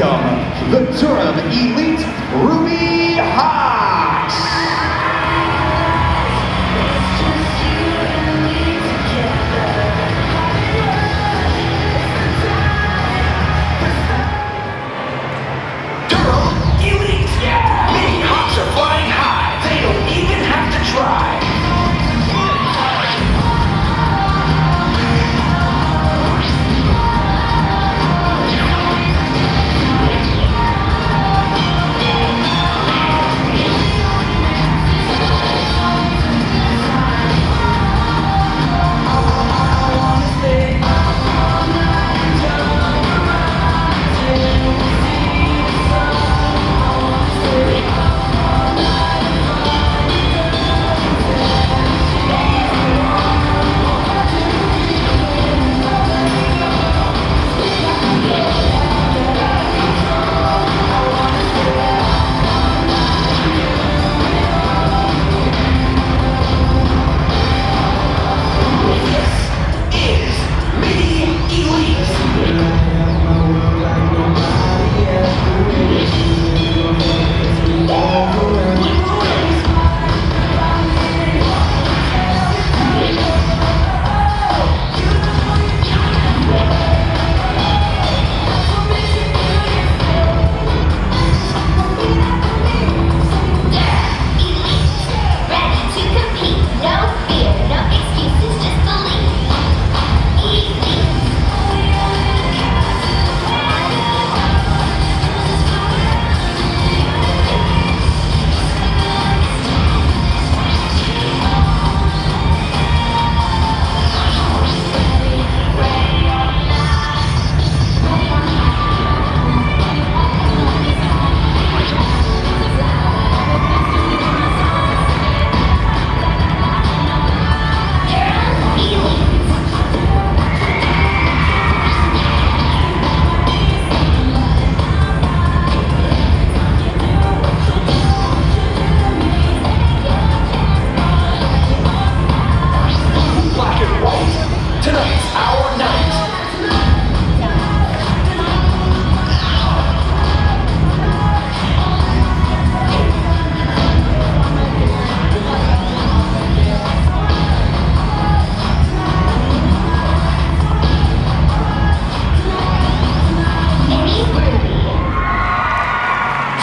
welcome the Durham Elite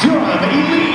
Durham Elite.